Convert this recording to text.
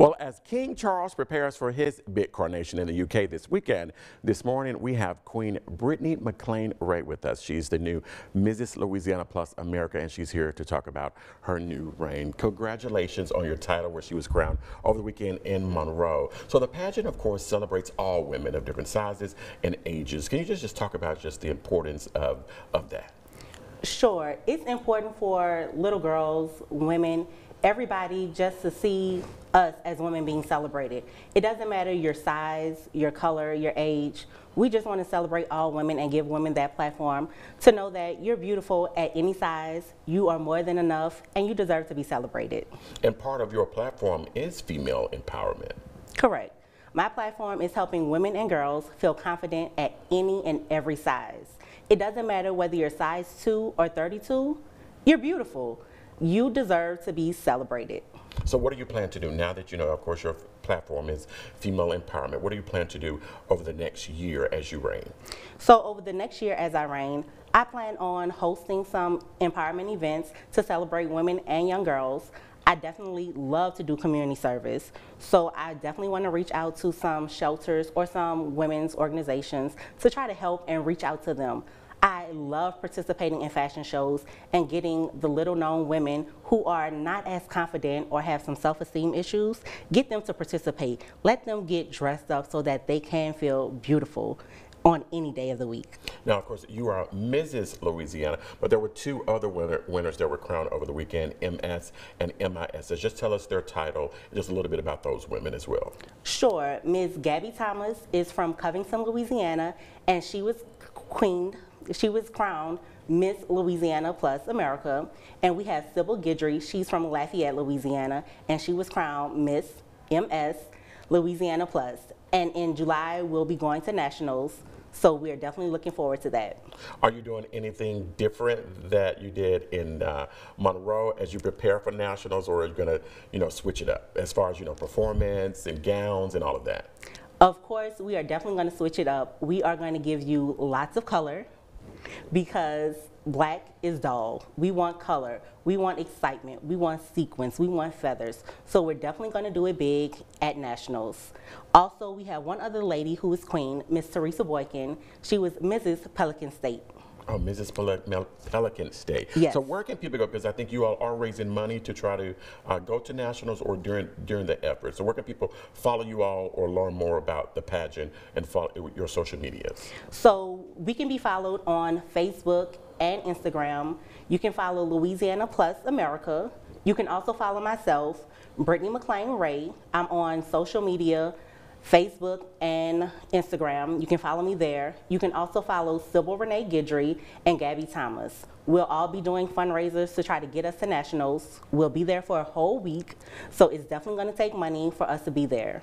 Well, as King Charles prepares for his big coronation in the UK this weekend, this morning we have Queen Brittany McClain Ray with us. She's the new Mrs. Louisiana Plus America, and she's here to talk about her new reign. Congratulations on your title where she was crowned over the weekend in Monroe. So the pageant, of course, celebrates all women of different sizes and ages. Can you just, just talk about just the importance of, of that? Sure. It's important for little girls, women, everybody just to see us as women being celebrated. It doesn't matter your size, your color, your age. We just want to celebrate all women and give women that platform to know that you're beautiful at any size, you are more than enough, and you deserve to be celebrated. And part of your platform is female empowerment. Correct. My platform is helping women and girls feel confident at any and every size. It doesn't matter whether you're size 2 or 32, you're beautiful. You deserve to be celebrated. So what do you plan to do now that you know, of course, your platform is female empowerment? What do you plan to do over the next year as you reign? So over the next year as I reign, I plan on hosting some empowerment events to celebrate women and young girls. I definitely love to do community service. So I definitely want to reach out to some shelters or some women's organizations to try to help and reach out to them. I love participating in fashion shows and getting the little known women who are not as confident or have some self-esteem issues, get them to participate. Let them get dressed up so that they can feel beautiful on any day of the week. Now, of course, you are Mrs. Louisiana, but there were two other winner, winners that were crowned over the weekend, MS and MIS. Just tell us their title, just a little bit about those women as well. Sure. Ms. Gabby Thomas is from Covington, Louisiana, and she was queen she was crowned Miss Louisiana Plus America. And we have Sybil Guidry, she's from Lafayette, Louisiana, and she was crowned Miss MS Louisiana Plus. And in July, we'll be going to nationals. So we're definitely looking forward to that. Are you doing anything different that you did in uh, Monroe as you prepare for nationals, or are you going to, you know, switch it up as far as you know, performance and gowns and all of that? Of course, we are definitely going to switch it up. We are going to give you lots of color because black is dull. We want color. We want excitement. We want sequins. We want feathers. So we're definitely going to do it big at nationals. Also, we have one other lady who is queen, Miss Teresa Boykin. She was Mrs. Pelican State. Oh, Mrs. Pelican State. Yes. So where can people go? Because I think you all are raising money to try to uh, go to nationals or during during the effort. So where can people follow you all or learn more about the pageant and follow your social media? So we can be followed on Facebook and Instagram. You can follow Louisiana Plus America. You can also follow myself, Brittany McClain Ray. I'm on social media Facebook and Instagram. You can follow me there. You can also follow Sybil Renee Guidry and Gabby Thomas. We'll all be doing fundraisers to try to get us to nationals. We'll be there for a whole week, so it's definitely going to take money for us to be there.